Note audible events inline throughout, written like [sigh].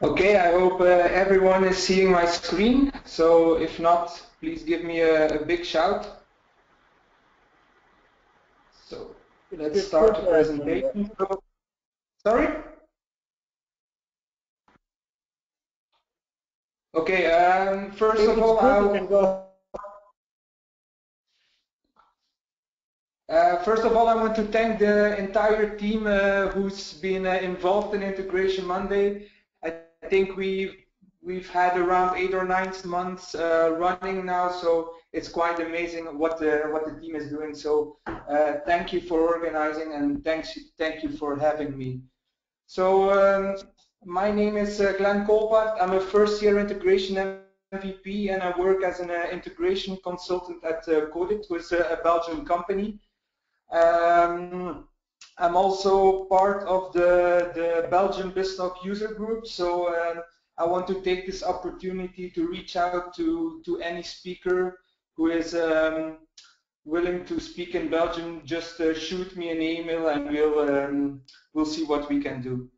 Okay, I hope uh, everyone is seeing my screen. So if not, please give me a, a big shout. So let's start the presentation. Sorry? Okay, um, first of all, I'll, uh, first of all, I want to thank the entire team uh, who's been uh, involved in Integration Monday. I think we've we've had around eight or nine months uh, running now, so it's quite amazing what the what the team is doing. So uh, thank you for organizing and thanks thank you for having me. So um, my name is uh, Glenn Colpaert. I'm a first year integration MVP and I work as an uh, integration consultant at uh, Codit, who is a, a Belgian company. Um, I'm also part of the, the Belgian BizTalk user group, so um, I want to take this opportunity to reach out to, to any speaker who is um, willing to speak in Belgium, just uh, shoot me an email and we'll, um, we'll see what we can do.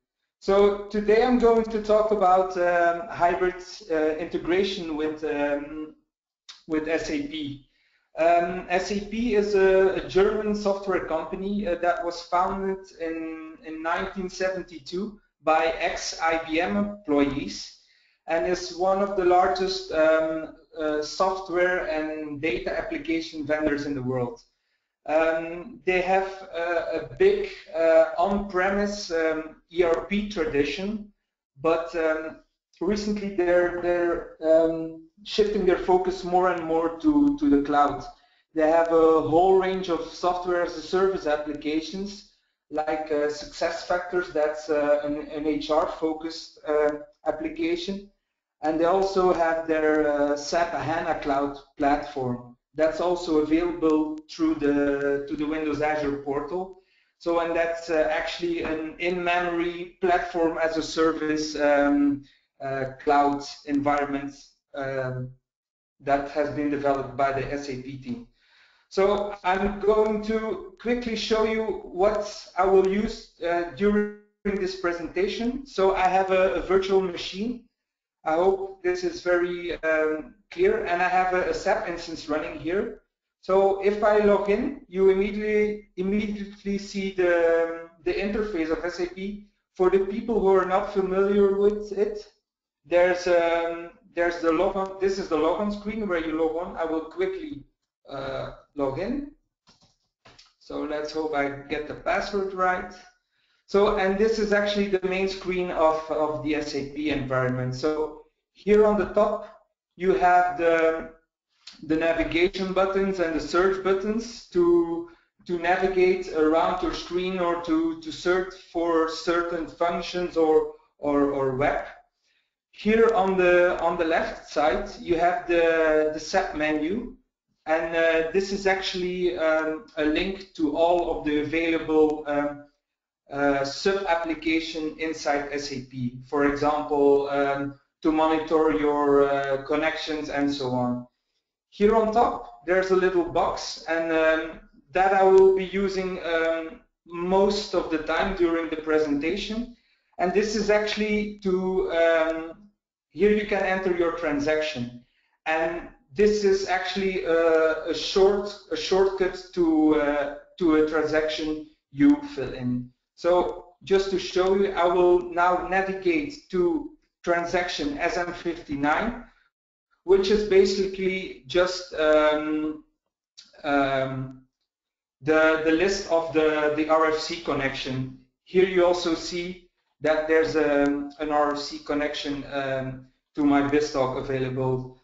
So today I'm going to talk about um, hybrid uh, integration with um, with SAP. Um, SAP is a, a, German software company uh, that was founded in, in 1972 by ex-IBM employees and is one of the largest um, uh, software and data application vendors in the world. Um, they have a big uh, on-premise um, ERP tradition, but um, recently they're, shifting their focus more and more to, to the cloud. They have a whole range of software as a service applications like uh, SuccessFactors, that's uh, an, an HR-focused uh, application. And they also have their uh, SAP HANA Cloud platform that's also available through the to the Windows Azure portal. So and that's uh, actually an in-memory platform as a service um, uh, cloud environment um, that has been developed by the SAP team. So I'm going to quickly show you what I will use uh, during this presentation. So I have a, a virtual machine I hope this is very um, clear. And I have a, a, SAP instance running here. So if I log in, you immediately immediately see the, the interface of SAP. For the people who are not familiar with it, there's um, there's the. This is the logon screen where you log on. I will quickly uh, log in. So let's hope I get the password right. So, and this is actually the main screen of, of the SAP environment. So here on the top, you have the, the navigation buttons and the search buttons to, to navigate around your screen or to, to search for certain functions or, or, or web. Here on the, on the left side, you have the, the SAP menu. And uh, this is actually um, a link to all of the available um, uh, sub-application inside SAP. For example, um, to monitor your uh, connections and so on. Here on top, there's a little box, and um, that I will be using um, most of the time during the presentation. And this is actually to, um, here you can enter your transaction. And this is actually a, a short a shortcut to uh, to a transaction you fill in. So just to show you, I will now navigate to transaction SM59, which is basically just um, um, the, the list of the, the RFC connection. Here you also see that there's a, um, an RFC connection um, to my BizTalk available.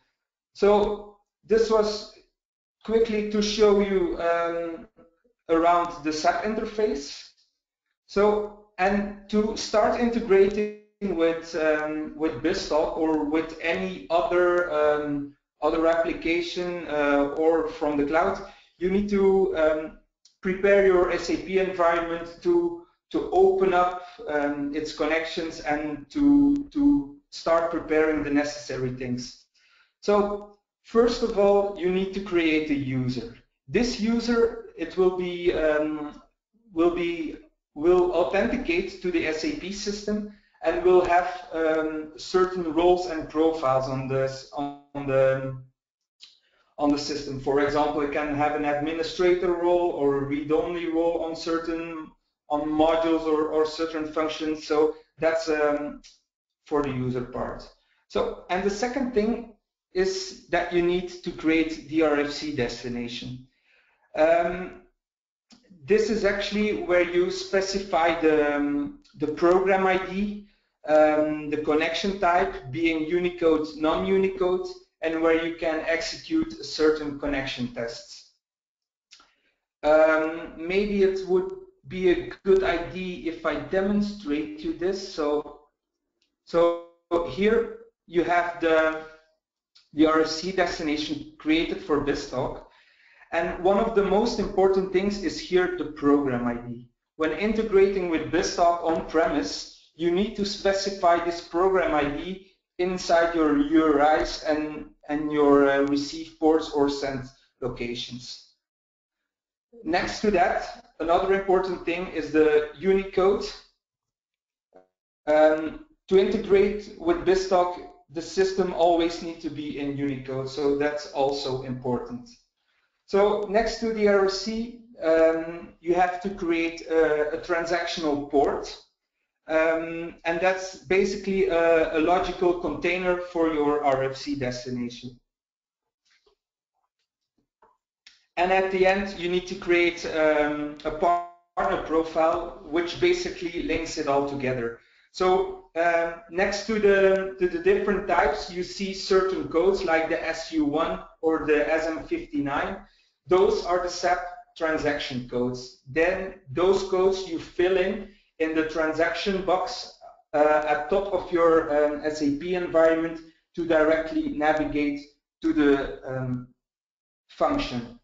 So this was quickly to show you um, around the SAP interface. So, and to start integrating with um, with BizTalk or with any other um, other application uh, or from the cloud, you need to um, prepare your SAP environment to to open up um, its connections and to to start preparing the necessary things. So first of all, you need to create a user. This user, it will be um, will be will authenticate to the SAP system and will have um, certain roles and profiles on this on the on the system. For example, it can have an administrator role or a read-only role on certain on modules or, or certain functions. So that's um, for the user part. So, and the second thing is that you need to create the RFC destination. Um, this is actually where you specify the, um, the program ID, um, the connection type being Unicode, non-Unicode, and where you can execute certain connection tests. Um, maybe it would be a good idea if I demonstrate you this. So, so here you have the, the RFC destination created for BizTalk. And one of the most important things is here the program ID. When integrating with BizTalk on-premise, you need to specify this program ID inside your URIs and, and your uh, receive ports or send locations. Next to that, another important thing is the Unicode. Um, to integrate with BizTalk, the system always needs to be in Unicode, so that's also important. So next to the RFC, um, you have to create a, a transactional port. Um, and that's basically a, a, logical container for your RFC destination. And at the end, you need to create um, a partner profile, which basically links it all together. So uh, next to the, to the different types, you see certain codes like the SU1 or the SM59. Those are the SAP transaction codes. Then those codes you fill in in the transaction box uh, at top of your um, SAP environment to directly navigate to the um, function.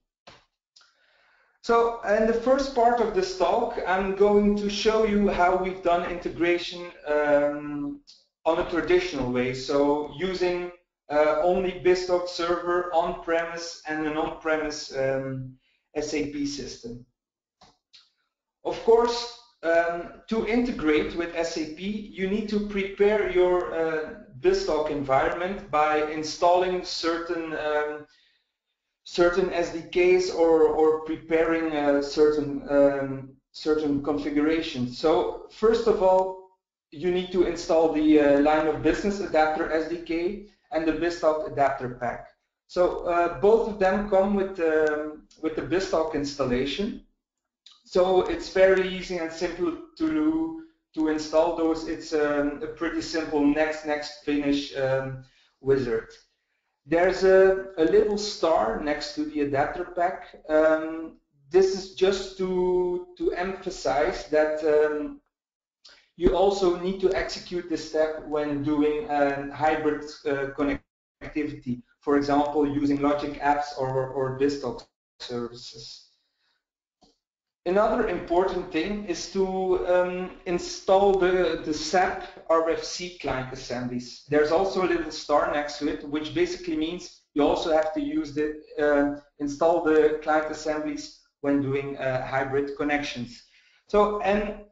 So in the first part of this talk, I'm going to show you how we've done integration um, on a traditional way. So using uh, only BizTalk server on-premise and an on-premise um, SAP system. Of course, um, to integrate with SAP, you need to prepare your uh, BizTalk environment by installing certain um, certain SDKs or, or preparing uh, certain um, certain configurations. So first of all, you need to install the uh, line of business adapter SDK and the BizTalk adapter pack. So uh, both of them come with um, with the BizTalk installation. So it's very easy and simple to do to install those. It's um, a pretty simple next next finish um, wizard. There's a, a, little star next to the adapter pack. Um, this is just to to emphasize that um, you also need to execute this step when doing a hybrid uh, connectivity. For example, using Logic apps or, or BizTalk services. Another important thing is to um, install the, the SAP RFC client assemblies. There's also a little star next to it, which basically means you also have to use the uh, install the client assemblies when doing uh, hybrid connections. So, and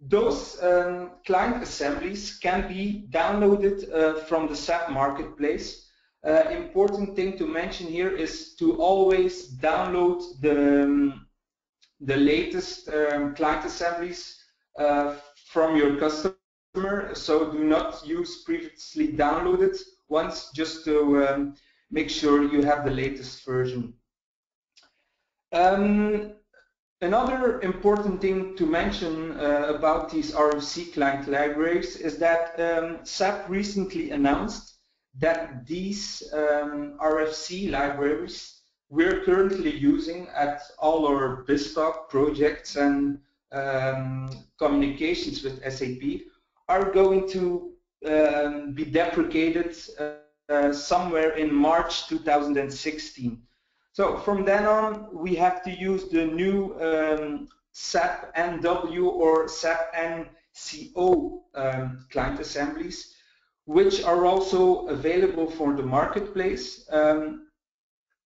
those um, client assemblies can be downloaded uh, from the SAP marketplace. Uh, important thing to mention here is to always download the um, the latest um, client assemblies uh, from your customer. So do not use previously downloaded ones just to um, make sure you have the latest version. Um, another important thing to mention uh, about these RFC client libraries is that um, SAP recently announced that these um, RFC libraries we're currently using at all our BizTalk projects and um, communications with SAP are going to um, be deprecated uh, somewhere in March 2016. So from then on, we have to use the new um, SAP NW or SAP NCO um, client assemblies, which are also available for the marketplace. Um,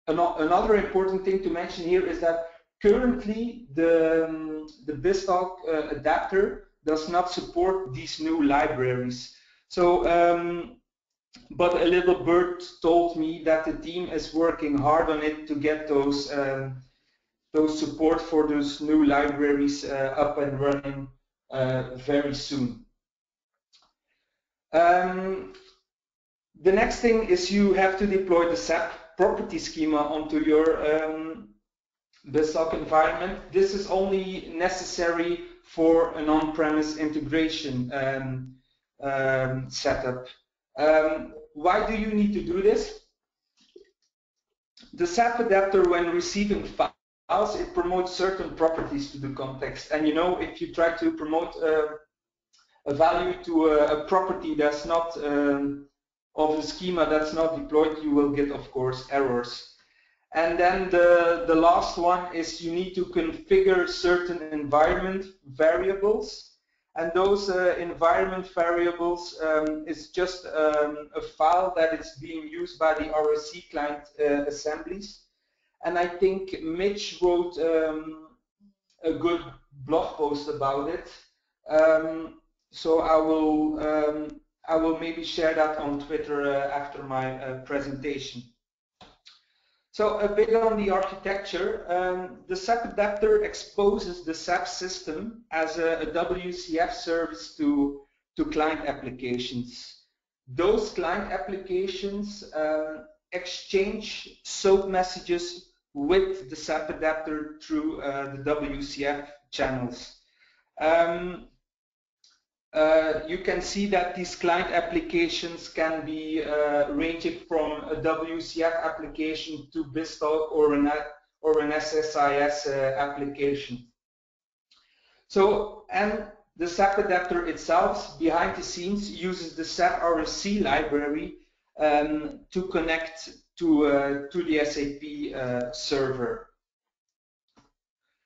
another important thing to mention here is that currently the, um, the BizTalk uh, adapter does not support these new libraries. So, um, but a little bird told me that the team is working hard on it to get those um, those support for those new libraries uh, up and running uh, very soon. Um, the next thing is you have to deploy the SAP property schema onto your um, BizTalk environment. This is only necessary for an on-premise integration um, um, setup. Um, why do you need to do this? The SAP adapter, when receiving files, it promotes certain properties to the context. And you know, if you try to promote uh, a value to a, a property that's not um, of the schema that's not deployed, you will get, of course, errors. And then the, the last one is you need to configure certain environment variables. And those uh, environment variables um, is just um, a file that is being used by the RFC client uh, assemblies. And I think Mitch wrote um, a good blog post about it. Um, so I will um, I will maybe share that on Twitter uh, after my uh, presentation. So a bit on the architecture. Um, the SAP adapter exposes the SAP system as a, a WCF service to, to client applications. Those client applications uh, exchange SOAP messages with the SAP adapter through uh, the WCF channels. Um, uh, you can see that these client applications can be uh, ranging from a WCF application to BizTalk or an, or an SSIS uh, application. So, and the SAP adapter itself, behind the scenes, uses the SAP RFC library um, to connect to, uh, to the SAP uh, server.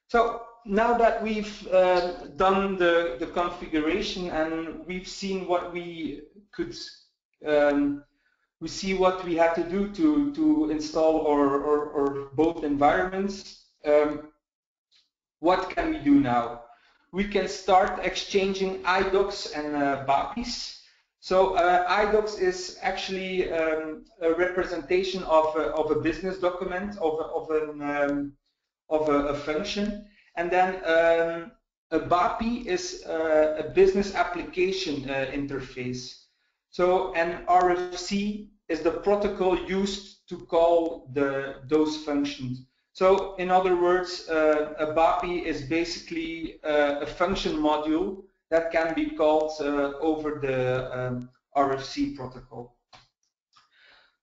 So now that we've uh, done the, the configuration and we've seen what we could, um, we see what we had to do to, to install or, both environments, um, what can we do now? We can start exchanging IDOCs and uh, BAPIs. So uh, IDOCs is actually um, a representation of a, of a business document, of, of, an, um, of a, a function. And then um, a BAPI is uh, a business application uh, interface. So an RFC is the protocol used to call the those functions. So in other words, uh, a BAPI is basically uh, a function module that can be called uh, over the um, RFC protocol.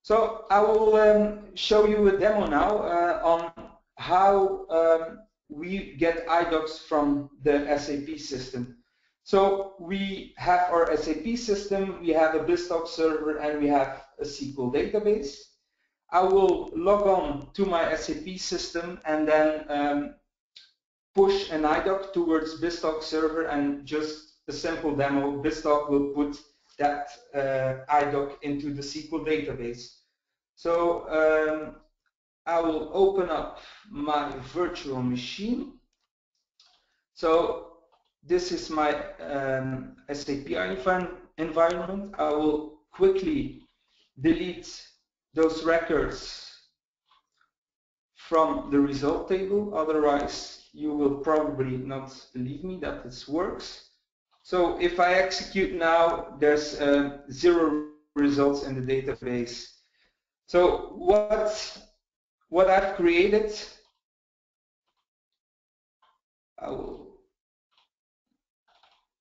So I will um, show you a demo now uh, on how um, we get IDOCs from the SAP system. So we have our SAP system, we have a BizTalk server, and we have a SQL database. I will log on to my SAP system and then um, push an IDOC towards BizTalk server and just a simple demo, BizTalk will put that uh, IDOC into the SQL database. So um, I will open up my virtual machine. So this is my um, SAP environment. I will quickly delete those records from the result table. Otherwise, you will probably not believe me that this works. So if I execute now, there's uh, zero results in the database. So what what I've created,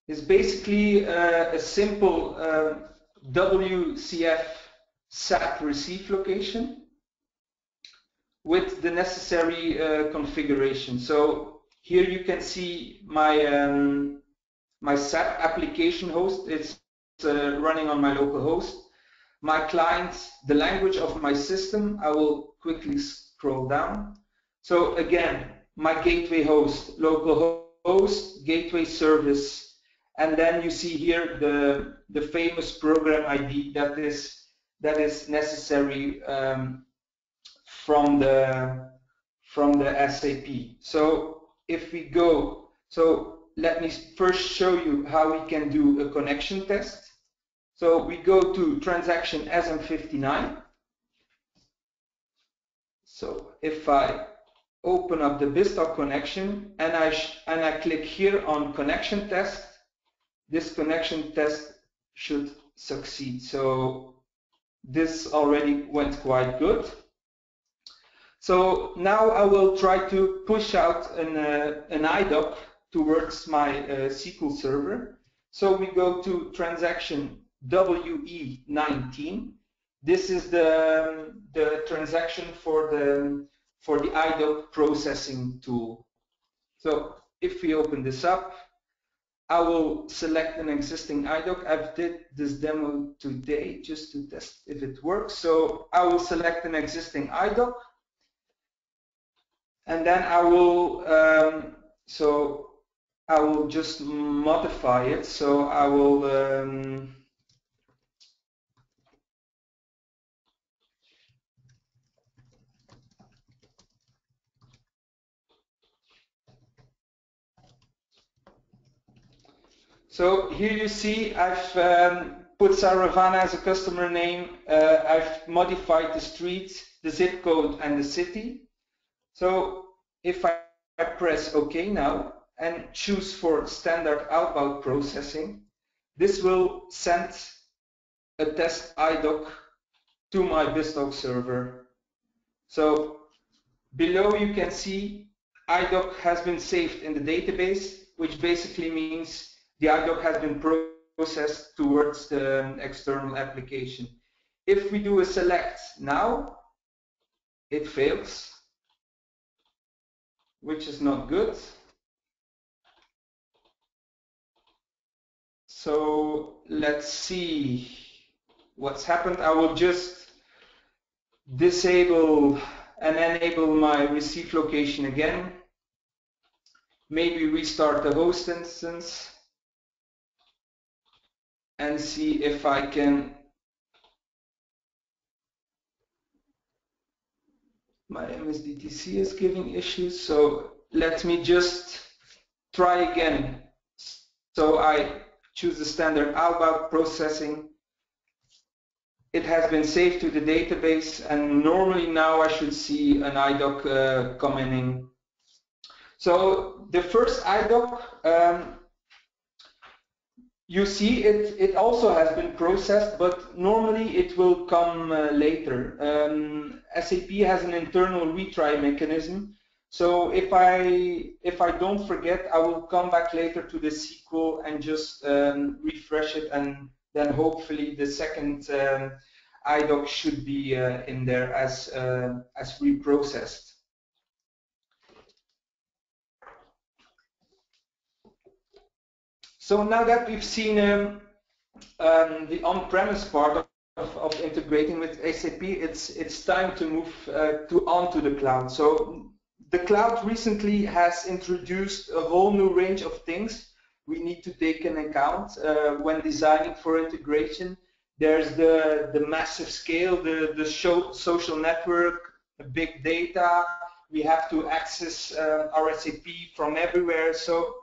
is basically uh, a simple uh, WCF SAP receive location with the necessary uh, configuration. So here you can see my um, my SAP application host. It's uh, running on my local host. My client, the language of my system, I will quickly scroll down. So again, my gateway host, local host, gateway service, and then you see here the, the famous program ID that is, that is necessary um, from the from the SAP. So if we go, so let me first show you how we can do a connection test. So we go to transaction SM59. So if I open up the BizTalk connection and I and I click here on connection test, this connection test should succeed. So this already went quite good. So now I will try to push out an, uh, an IDOC towards my uh, SQL server. So we go to transaction WE19. This is the, the transaction for the, for the IDOC processing tool. So if we open this up, I will select an existing IDOC. I've did this demo today just to test if it works. So I will select an existing IDOC. And then I will, um, so I will just modify it. So I will, um, So here you see I've um, put Saravana as a customer name. Uh, I've modified the street, the zip code, and the city. So if I press OK now and choose for standard outbound processing, this will send a test IDOC to my BizTalk server. So below you can see IDOC has been saved in the database, which basically means the IDOC has been processed towards the um, external application. If we do a select now, it fails, which is not good. So let's see what's happened. I will just disable and enable my receive location again. Maybe restart the host instance and see if I can my MSDTC is giving issues so let me just try again. So I choose the standard outbound processing. It has been saved to the database and normally now I should see an IDOC uh, coming in so the first IDOC um, you see it, it also has been processed, but normally it will come uh, later. Um, SAP has an internal retry mechanism. So if I if I don't forget, I will come back later to the SQL and just um, refresh it, and then hopefully the second um, IDOC should be uh, in there as uh, as reprocessed. So now that we've seen um, um, the on-premise part of, of, integrating with SAP, it's it's time to move uh, to onto the cloud. So the cloud recently has introduced a whole new range of things we need to take in account uh, when designing for integration. There's the the massive scale, the the show, social network, the big data. We have to access uh, our SAP from everywhere. So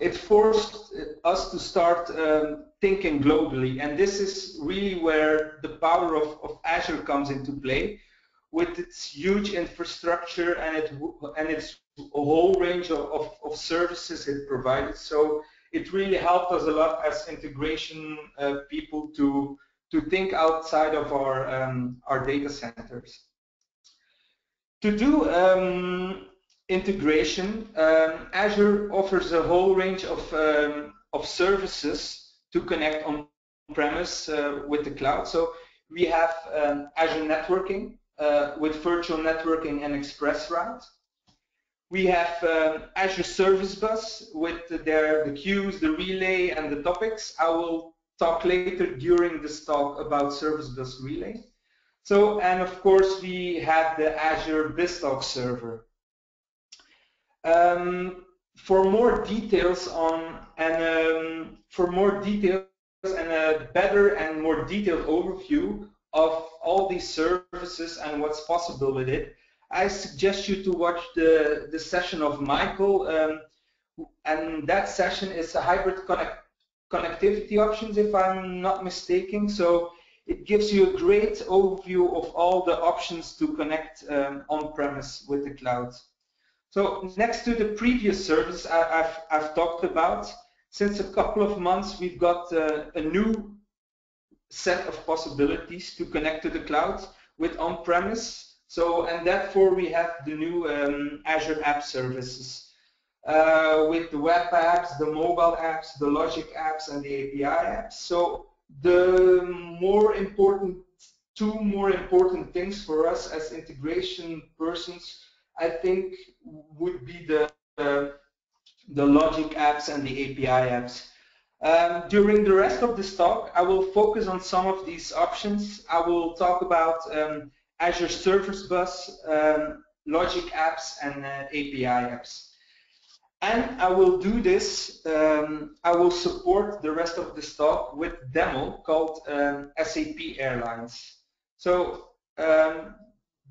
it forced us to start um, thinking globally. And this is really where the power of, of Azure comes into play with its huge infrastructure and, it, and its whole range of, of, of, services it provided. So it really helped us a lot as integration uh, people to, to think outside of our, um, our data centers. To do um, integration, um, Azure offers a whole range of, um, of services to connect on-premise uh, with the cloud. So we have um, Azure Networking uh, with virtual networking and ExpressRoute. We have um, Azure Service Bus with their, the queues, the relay, and the topics. I will talk later during this talk about Service Bus Relay. So, and of course, we have the Azure BizTalk server. Um, for more details on and um, for more details and a better and more detailed overview of all these services and what's possible with it, I suggest you to watch the, the session of Michael, um, and that session is a hybrid connect connectivity options, if I'm not mistaken. So it gives you a great overview of all the options to connect um, on-premise with the cloud. So next to the previous service I, have I've talked about, since a couple of months we've got uh, a new set of possibilities to connect to the cloud with on-premise. So and therefore we have the new um, Azure App Services uh, with the web apps, the mobile apps, the logic apps, and the API apps. So the more important, two more important things for us as integration persons, I think, would be the uh, the logic apps and the API apps. Um, during the rest of this talk, I will focus on some of these options. I will talk about um, Azure Service Bus, um, Logic apps, and uh, API apps. And I will do this, um, I will support the rest of this talk with demo called um, SAP Airlines. So um,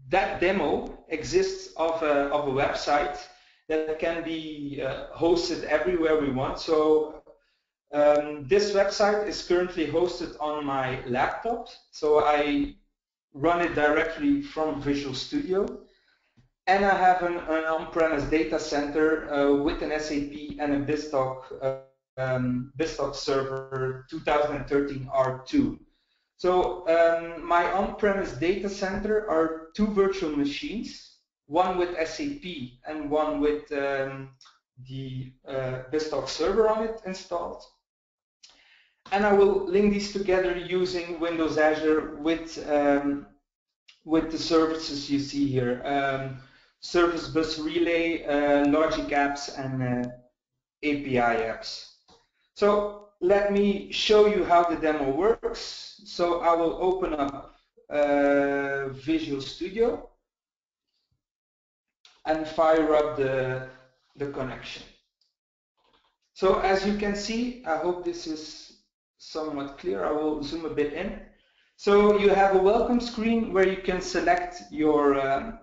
that demo exists of a, of a website that can be uh, hosted everywhere we want. So um, this website is currently hosted on my laptop. So I run it directly from Visual Studio. And I have an, an on-premise data center uh, with an SAP and a BizTalk, uh, um, BizTalk server 2013 R2. So um, my on-premise data center are two virtual machines, one with SAP and one with um, the uh, BizTalk server on it installed. And I will link these together using Windows Azure with um, with the services you see here. Um, Service Bus Relay, uh, Logic apps, and uh, API apps. So let me show you how the demo works. So I will open up uh, Visual Studio and fire up the, the connection. So as you can see, I hope this is somewhat clear. I will zoom a bit in. So you have a welcome screen where you can select your um,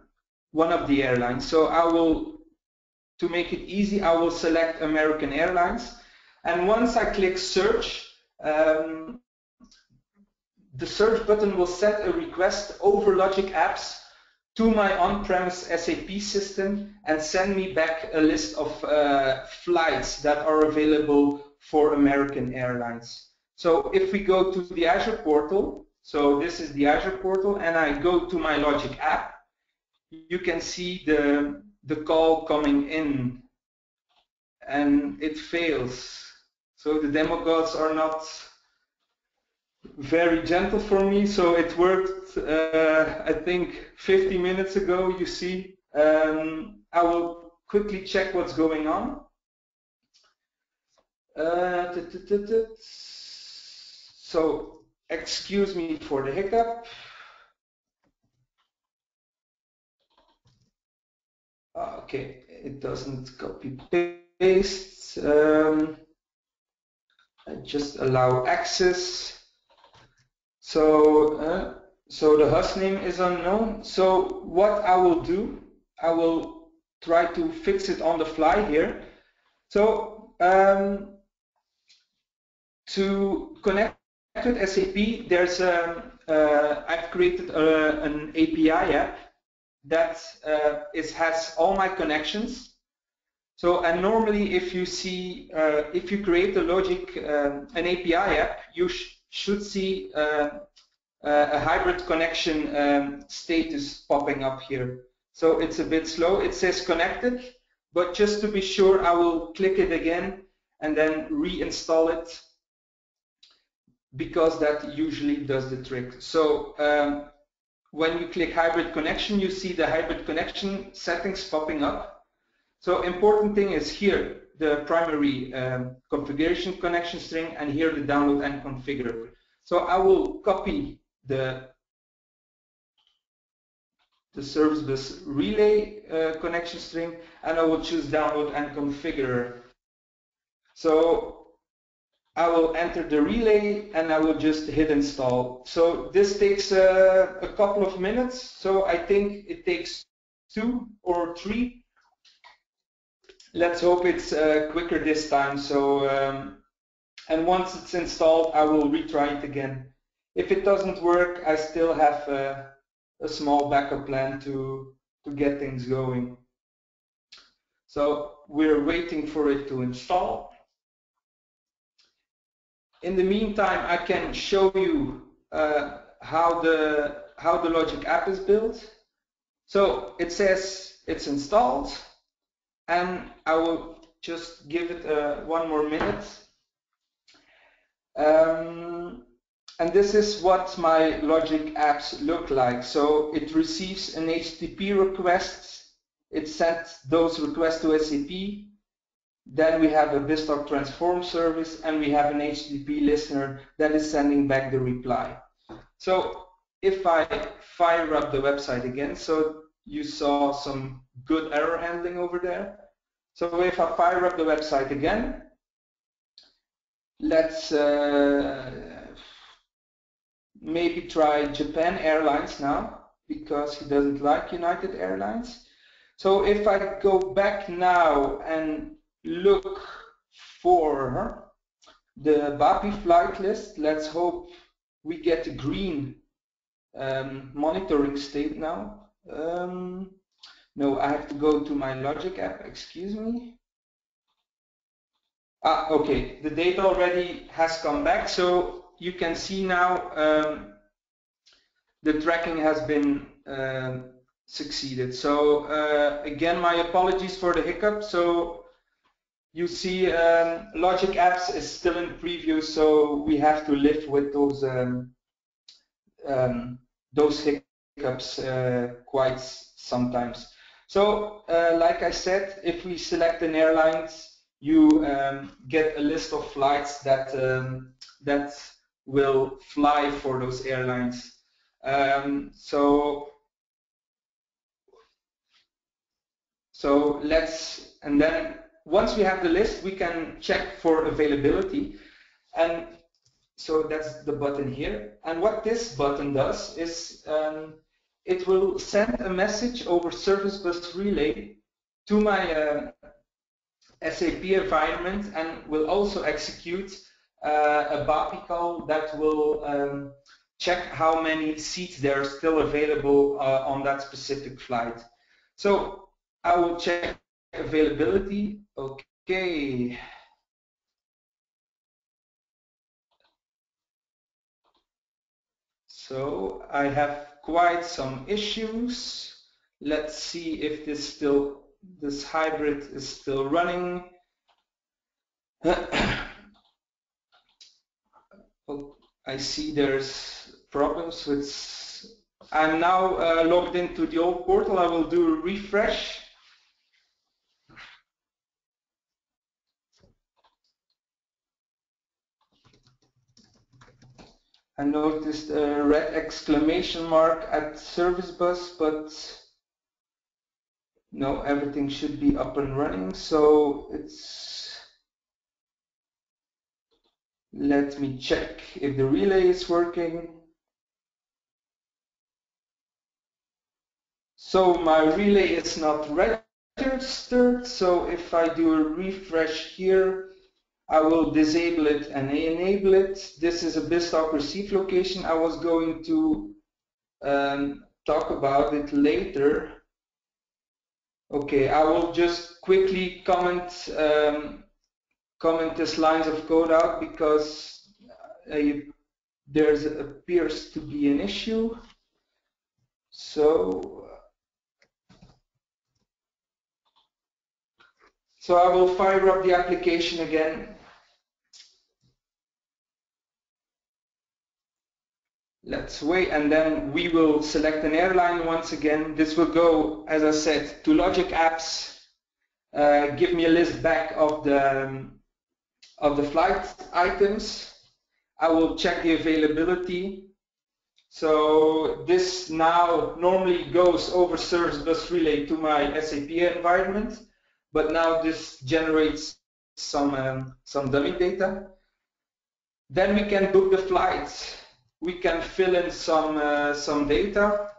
one of the airlines. So I will, to make it easy, I will select American Airlines. And once I click search, um, the search button will set a request over Logic Apps to my on-premise SAP system and send me back a list of uh, flights that are available for American Airlines. So if we go to the Azure portal, so this is the Azure portal, and I go to my Logic app, you can see the, the call coming in and it fails. So the demo gods are not very gentle for me. So it worked, uh, I think, 50 minutes ago, you see. Um, I will quickly check what's going on. Uh, so excuse me for the hiccup. Ah, okay, it doesn't copy paste. Um, just allow access. So, uh, so the host name is unknown. So what I will do, I will try to fix it on the fly here. So um, to connect with SAP, there's a, uh, I've created a, an API app that uh, is, has all my connections. So, and normally if you see, uh, if you create a logic, um, an API app, you sh should see uh, uh, a hybrid connection um, status popping up here. So it's a bit slow. It says connected, but just to be sure, I will click it again and then reinstall it because that usually does the trick. So um, when you click hybrid connection, you see the hybrid connection settings popping up. So important thing is here, the primary um, configuration connection string and here the download and configure. So I will copy the the service bus relay uh, connection string and I will choose download and configure. So I will enter the relay and I will just hit install. So this takes uh, a couple of minutes. So I think it takes two or three. Let's hope it's uh, quicker this time. So, um, and once it's installed, I will retry it again. If it doesn't work, I still have a, a small backup plan to, to get things going. So we're waiting for it to install. In the meantime, I can show you uh, how the how the Logic app is built. So it says it's installed, and I will just give it uh, one more minute. Um, and this is what my Logic apps look like. So it receives an HTTP request. It sends those requests to SAP. Then we have a BizTalk transform service and we have an HTTP listener that is sending back the reply. So if I fire up the website again, so you saw some good error handling over there. So if I fire up the website again, let's uh, maybe try Japan Airlines now because he doesn't like United Airlines. So if I go back now and look for the BAPI flight list, let's hope we get a green um, monitoring state now. Um, no, I have to go to my Logic app, excuse me. Ah, okay, the data already has come back, so you can see now um, the tracking has been uh, succeeded. So uh, again, my apologies for the hiccup. So you see um, Logic Apps is still in preview, so we have to live with those um, um, those hiccups uh, quite sometimes. So, uh, like I said, if we select an airlines, you um, get a list of flights that um, that will fly for those airlines. Um, so, so let's and then once we have the list, we can check for availability, and so that's the button here. And what this button does is um, it will send a message over Service Bus Relay to my uh, SAP environment and will also execute uh, a BAPI call that will um, check how many seats there are still available uh, on that specific flight. So I will check availability. Okay. So I have quite some issues. Let's see if this still this hybrid is still running. [coughs] oh, I see there's problems with. I'm now uh, logged into the old portal. I will do a refresh. I noticed a red exclamation mark at service bus, but no, everything should be up and running. So it's, let me check if the relay is working. So my relay is not registered. So if I do a refresh here, I will disable it and enable it. This is a BizTalk receive location. I was going to um, talk about it later. Okay, I will just quickly comment um, comment this lines of code out because uh, there appears to be an issue. So So I will fire up the application again. Let's wait and then we will select an airline once again. This will go, as I said, to Logic Apps. Uh, give me a list back of the um, of the flight items. I will check the availability. So this now normally goes over Service Bus Relay to my SAP environment but now this generates some um, some dummy data. Then we can book the flights. We can fill in some uh, some data.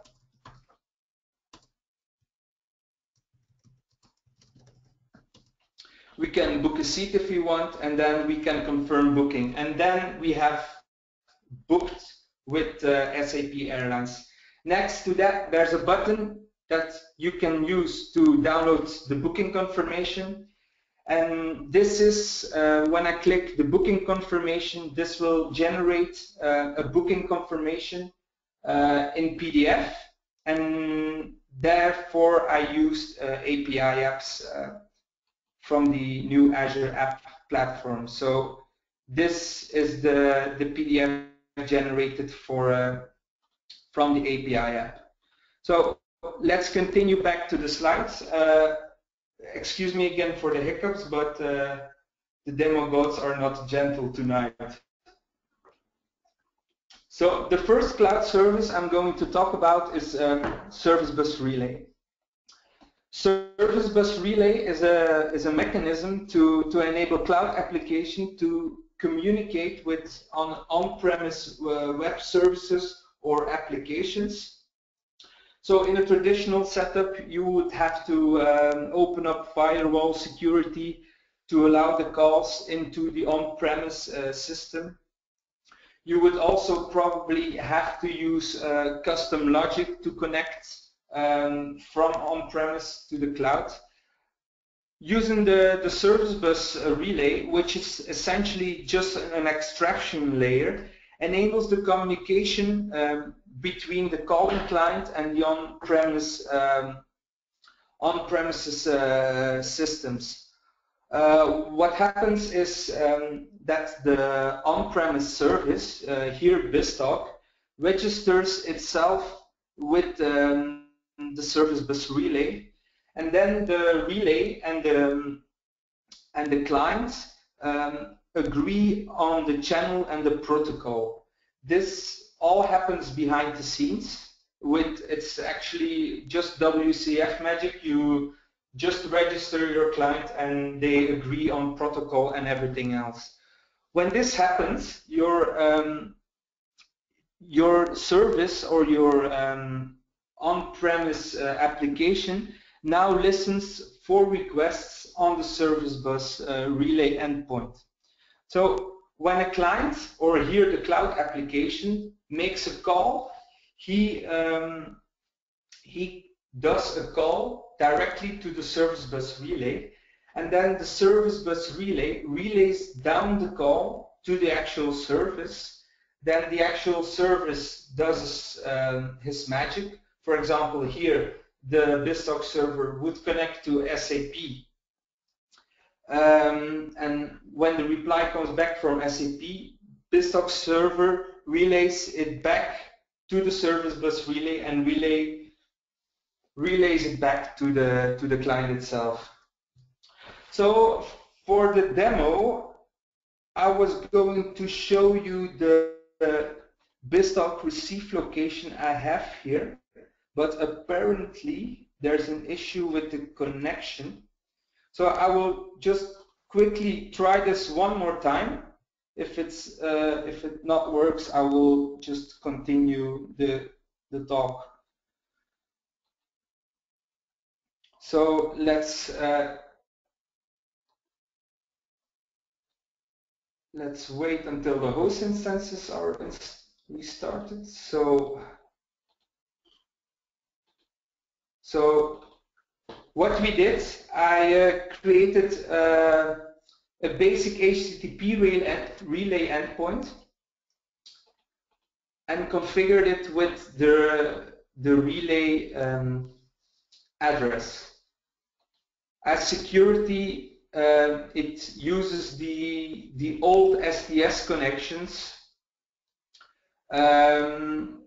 we can book a seat if we want, and then we can confirm booking. And then we have booked with uh, SAP Airlines. Next to that, there's a button that you can use to download the booking confirmation. And this is, uh, when I click the booking confirmation, this will generate uh, a booking confirmation uh, in PDF. And therefore, I used uh, API apps uh, from the new Azure App Platform. So this is the, the PDF generated for uh, from the API app. So let's continue back to the slides. Uh, excuse me again for the hiccups, but uh, the demo gods are not gentle tonight. So the first cloud service I'm going to talk about is um, Service Bus Relay. Service Bus Relay is a, is a mechanism to, to enable cloud application to communicate with on on-premise uh, web services or applications. So in a traditional setup, you would have to um, open up firewall security to allow the calls into the on-premise uh, system. You would also probably have to use uh, custom logic to connect um, from on-premise to the cloud using the, the service bus uh, relay, which is essentially just an abstraction layer, enables the communication um, between the calling client and the on-premise um, on-premises uh, systems. Uh, what happens is um, that the on-premise service, uh, here BizTalk, registers itself with um, the service bus relay and then the relay and the, and the client um, agree on the channel and the protocol. This all happens behind the scenes with it's actually just WCF magic. You just register your client and they agree on protocol and everything else. When this happens, your um, your service or your um, on-premise uh, application now listens for requests on the service bus uh, relay endpoint. So when a client, or here the cloud application, makes a call, he, um, he does a call directly to the service bus relay, and then the service bus relay relays down the call to the actual service. Then the actual service does um, his magic. For example, here the BizTalk server would connect to SAP. Um, and when the reply comes back from SAP, BizTalk server relays it back to the service bus relay and relay relays it back to the to the client itself. So for the demo, I was going to show you the, the BizTalk receive location I have here but apparently there's an issue with the connection. So I will just quickly try this one more time. If it's uh, if it not works, I will just continue the the talk. So let's uh, let's wait until the host instances are restarted. So So what we did, I uh, created uh, a basic HTTP relay endpoint and configured it with the, the relay um, address. As security, uh, it uses the, the old STS connections um,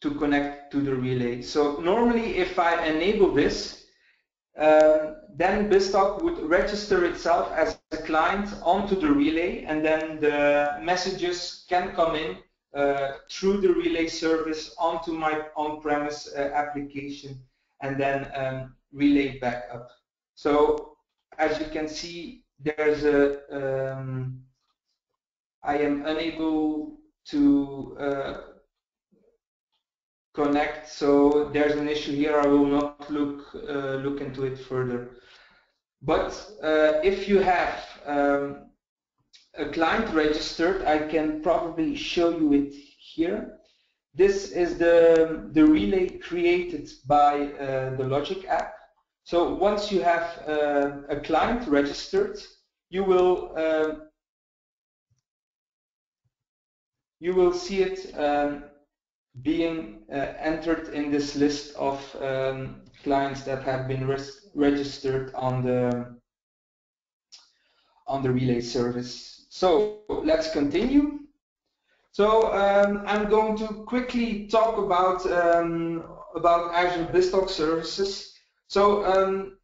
to connect to the relay. So normally if I enable this, um, then BizTalk would register itself as a client onto the relay and then the messages can come in uh, through the relay service onto my on-premise uh, application and then um, relay back up. So as you can see, there's a, um, I am unable to uh, connect. So there's an issue here. I will not look uh, look into it further. But uh, if you have um, a client registered, I can probably show you it here. This is the, the relay created by uh, the Logic app. So once you have uh, a client registered, you will uh, you will see it um, being uh, entered in this list of um, clients that have been registered on the on the relay service. So let's continue. So um, I'm going to quickly talk about um, about Azure BizTalk services. So um,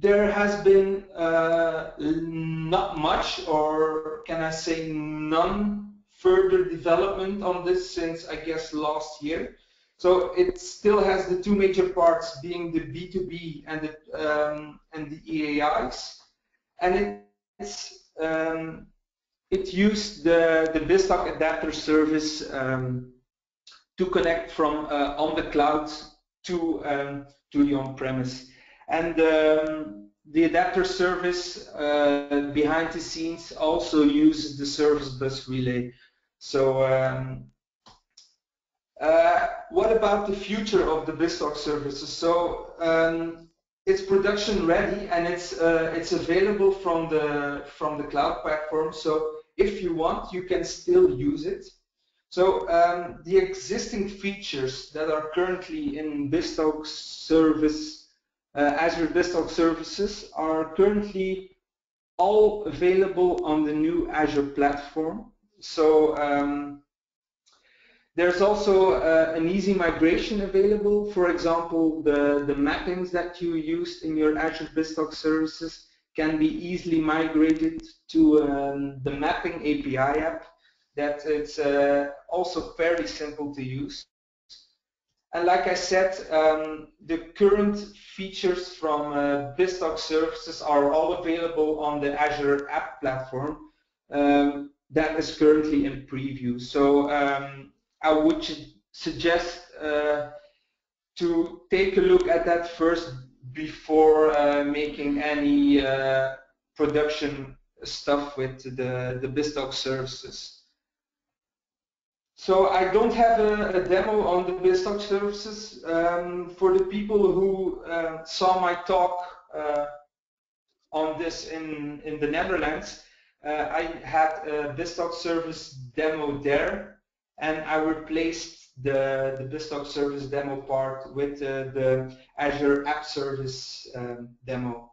there has been uh, not much, or can I say none, further development on this since I guess last year. So it still has the two major parts being the B2B and the um, and the EAIs, and it's um, it used the the BizTalk adapter service um, to connect from uh, on the cloud to um, to the on-premise, and um, the adapter service uh, behind the scenes also uses the service bus relay. So um, uh, what about the future of the BizTalk services? So um, it's production ready and it's uh, it's available from the from the cloud platform. So if you want, you can still use it. So um, the existing features that are currently in BizTalk service, uh, Azure BizTalk services, are currently all available on the new Azure platform. So um, there's also uh, an easy migration available. For example, the, the mappings that you used in your Azure BizTalk services can be easily migrated to um, the mapping API app that it's uh, also fairly simple to use. And like I said, um, the current features from uh, BizTalk services are all available on the Azure App Platform um, that is currently in preview. So um, I would suggest uh, to take a look at that first before uh, making any uh, production stuff with the, the BizTalk services. So I don't have a, a demo on the BizTalk services. Um, for the people who uh, saw my talk uh, on this in, in the Netherlands, uh, I had a BizTalk service demo there and I replaced the, the BizTalk service demo part with uh, the Azure App Service um, demo.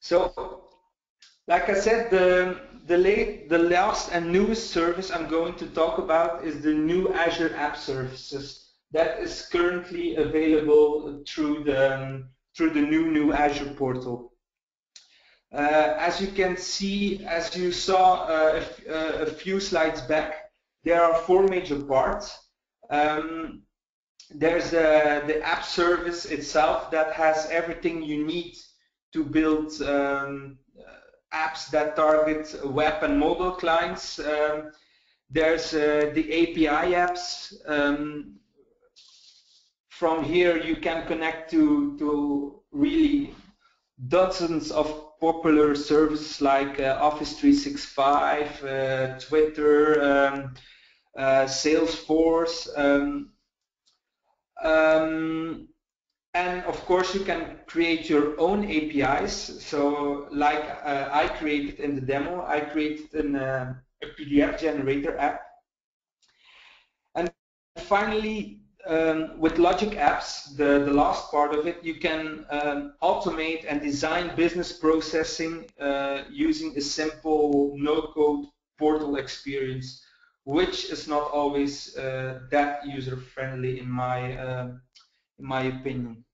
So, like I said, the, the, late, the last and newest service I'm going to talk about is the new Azure App Services that is currently available through the, um, through the new, new Azure portal. Uh, as you can see, as you saw uh, uh, a, few slides back, there are four major parts. Um, there's the app service itself that has everything you need to build um, apps that target web and mobile clients. Um, there's uh, the API apps. Um, from here you can connect to, to really dozens of popular services like uh, Office 365, uh, Twitter, um, uh, Salesforce, um, um, and of course you can create your own APIs. So like uh, I created in the demo, I created an, uh, a PDF generator app. And finally, um, with Logic Apps, the, the last part of it, you can um, automate and design business processing uh, using a simple no-code portal experience, which is not always uh, that user-friendly in my uh, in my opinion.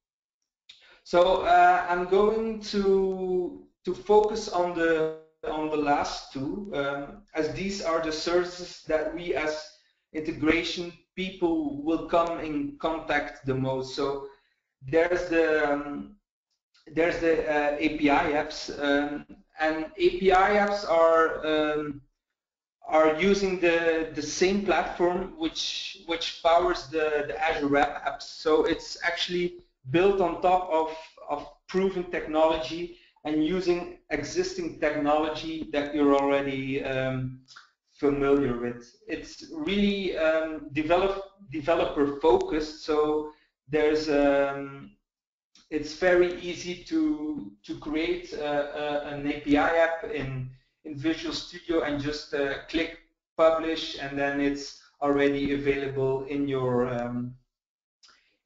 So uh, I'm going to to focus on the on the last two, um, as these are the services that we as integration people will come in contact the most. So there's the um, there's the uh, API apps, um, and API apps are um, are using the the same platform which which powers the the Azure Web Apps. So it's actually built on top of of proven technology and using existing technology that you're already um, familiar with. It's really um, develop, developer focused, so there's um, it's very easy to to create an API app in in Visual Studio and just uh, click publish and then it's already available in your um,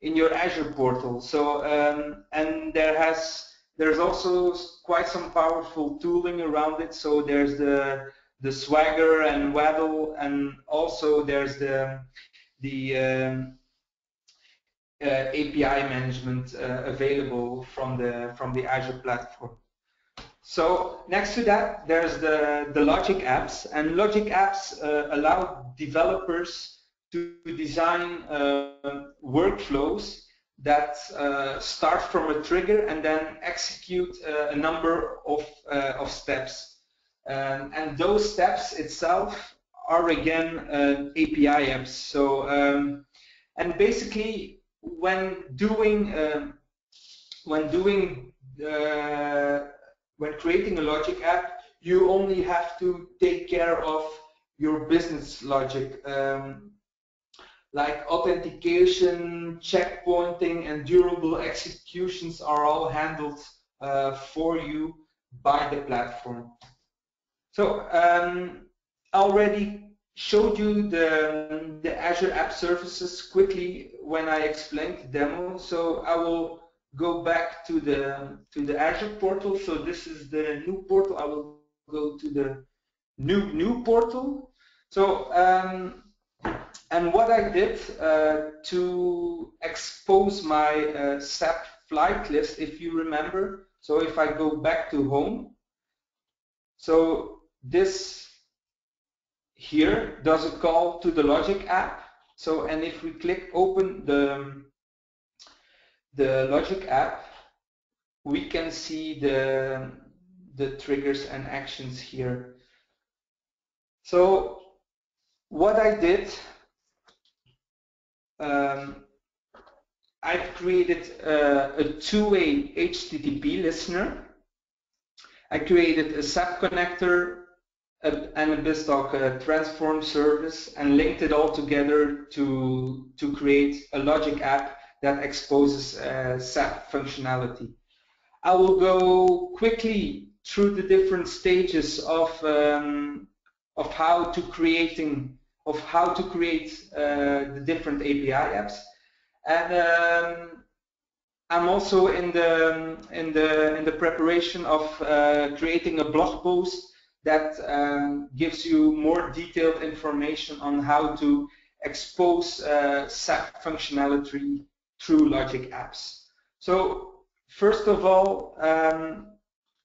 in your Azure portal. So um, and there has there's also quite some powerful tooling around it. So there's the the Swagger and Waddle, and also there's the the um, uh, API management uh, available from the from the Azure platform. So next to that, there's the, the Logic apps, and Logic apps uh, allow developers to design uh, workflows that uh, start from a trigger and then execute uh, a number of, of steps. Um, and those steps itself are again uh, API apps. So, um, and basically when doing, um, when doing when creating a logic app, you only have to take care of your business logic. Um, like authentication, checkpointing, and durable executions are all handled uh, for you by the platform. So um, I already showed you the, the Azure App Services quickly when I explained the demo. So I will go back to the to the Azure portal. So this is the new portal. I will go to the new new portal. So um, and what I did uh, to expose my uh, SAP flight list, if you remember. So if I go back to home, so this here does a call to the Logic app. So and if we click open the the Logic app, we can see the, the triggers and actions here. So what I did, um, I've created a, a two-way HTTP listener. I created a SAP connector and a uh, transform service and linked it all together to, to create a Logic app that exposes uh, SAP functionality. I will go quickly through the different stages of um, of how to creating of how to create uh, the different API apps, and um, I'm also in the in the in the preparation of uh, creating a blog post that um, gives you more detailed information on how to expose uh, SAP functionality through Logic apps. So first of all, um,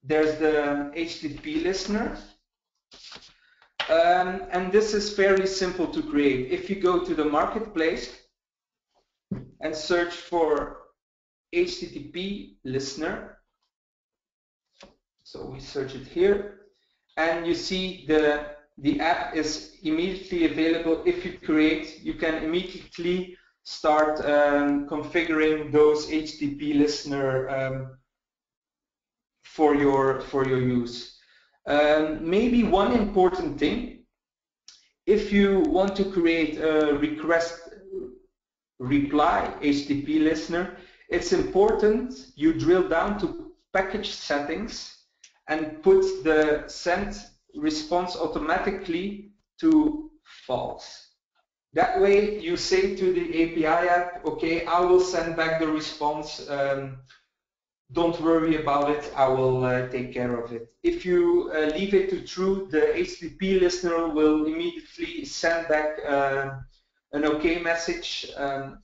there's the HTTP listener. Um, and this is very simple to create. If you go to the marketplace and search for HTTP listener, so we search it here, and you see the the app is immediately available. If you create, you can immediately start um, configuring those HTTP listener um, for your for your use. Um, maybe one important thing, if you want to create a request reply HTTP listener, it's important you drill down to package settings and put the send response automatically to false. That way you say to the API app, okay, I will send back the response. Um, don't worry about it, I will uh, take care of it. If you uh, leave it to true, the HTTP listener will immediately send back uh, an OK message um,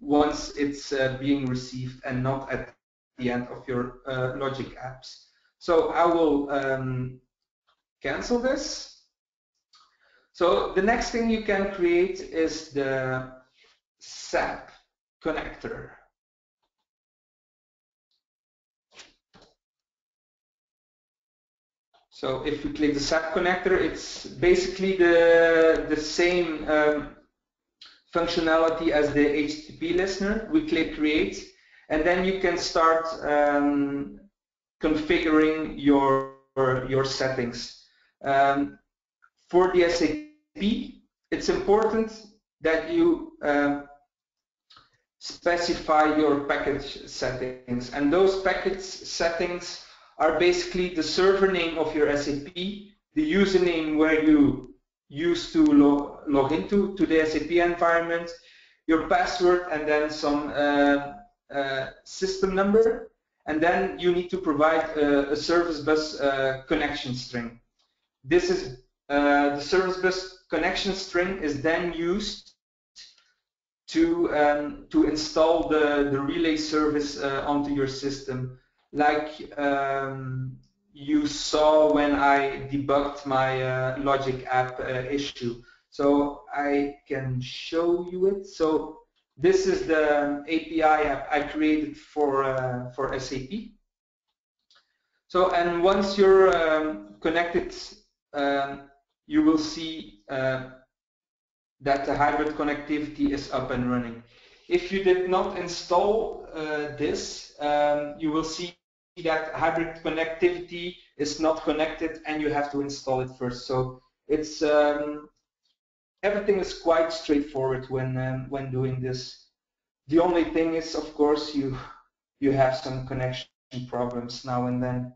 once it's uh, being received and not at the end of your uh, logic apps. So I will um, cancel this so the next thing you can create is the SAP connector. So if we click the SAP connector, it's basically the, the same um, functionality as the HTTP listener. We click create and then you can start um, configuring your your settings. Um, for the SAP, it's important that you uh, specify your package settings, and those package settings are basically the server name of your SAP, the username where you used to log, log into to the SAP environment, your password, and then some uh, uh, system number, and then you need to provide a, a service bus uh, connection string. This is uh, the service bus connection string is then used to um, to install the the relay service uh, onto your system, like um, you saw when I debugged my uh, Logic app uh, issue. So I can show you it. So this is the API I created for uh, for SAP. So and once you're um, connected, um, you will see uh, that the hybrid connectivity is up and running. If you did not install uh, this, um, you will see that hybrid connectivity is not connected and you have to install it first. So it's um, everything is quite straightforward when um, when doing this. The only thing is, of course, you you have some connection problems now and then.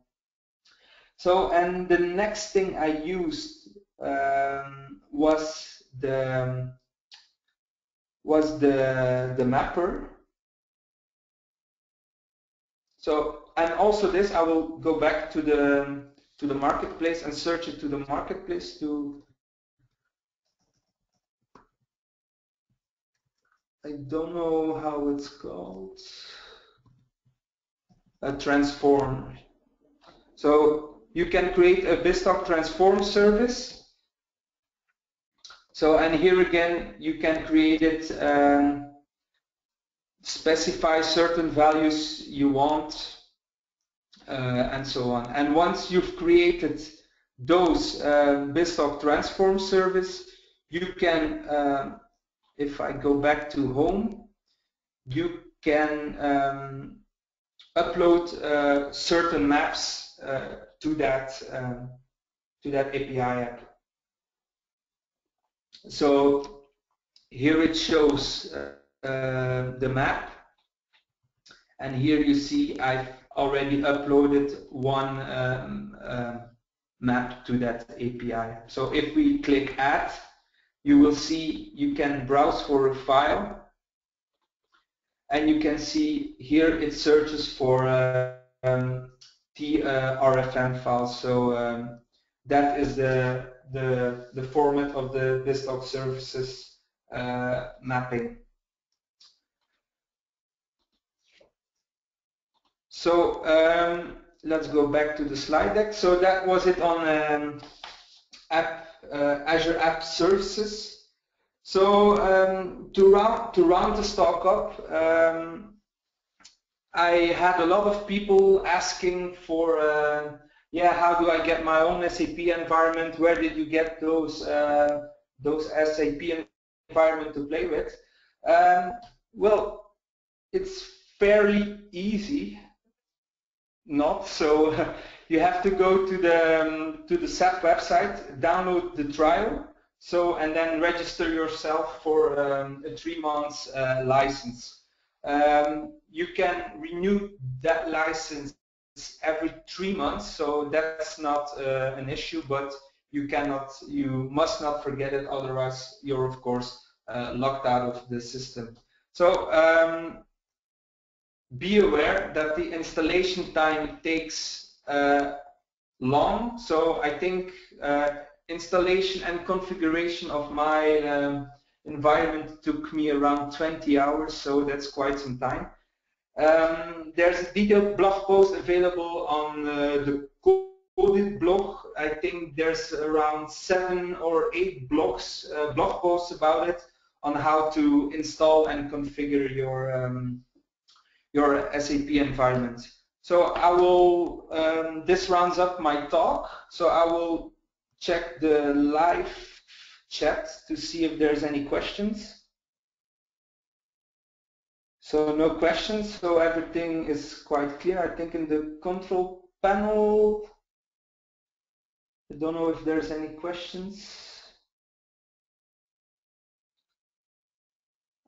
So and the next thing I used um, was the was the the mapper. So and also this, I will go back to the to the marketplace and search it to the marketplace to I don't know how it's called. A transform. So you can create a BizTalk transform service. So and here again you can create it um, specify certain values you want uh, and so on. And once you've created those uh, BizTalk transform service, you can, uh, if I go back to home, you can um, upload uh, certain maps uh, to that um, to that API app. So here it shows uh, the map, and here you see I've already uploaded one um, uh, map to that API. So if we click add, you will see you can browse for a file and you can see here it searches for uh, um, the uh, RFM file. So um, that is the, the, the format of the BizTalk services uh, mapping. So um, let's go back to the slide deck. So that was it on um, app, Azure App Services. So um, to, round, to round the stock up, um, I had a lot of people asking for, uh, yeah, how do I get my own SAP environment? Where did you get those uh, those SAP environment to play with? Um, well, it's fairly easy not. So [laughs] you have to go to the um, to the SAP website, download the trial, so and then register yourself for um, a three months uh, license. Um, you can renew that license every three months, so that's not uh, an issue. But you cannot, you must not forget it, otherwise you're of course uh, locked out of the system. So um, be aware that the installation time takes long. So I think uh, installation and configuration of my um, environment took me around 20 hours, so that's quite some time. Um, there's a detailed blog post available on uh, the Codit blog. I think there's around seven or eight blogs, uh, blog posts about it on how to install and configure your um, your SAP environment. So I will, um, this rounds up my talk. So I will check the live chat to see if there's any questions. So no questions, so everything is quite clear. I think in the control panel, I don't know if there's any questions.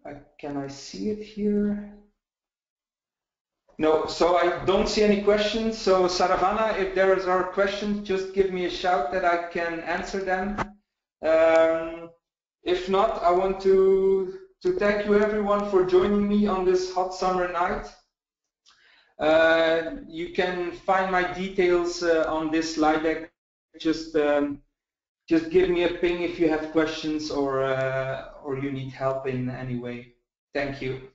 I, can I see it here? No, so I don't see any questions. So Saravana, if there are questions, just give me a shout that I can answer them. Um, if not, I want to to thank you everyone for joining me on this hot summer night. Uh, you can find my details uh, on this slide deck. Just um, just give me a ping if you have questions or uh, or you need help in any way. Thank you.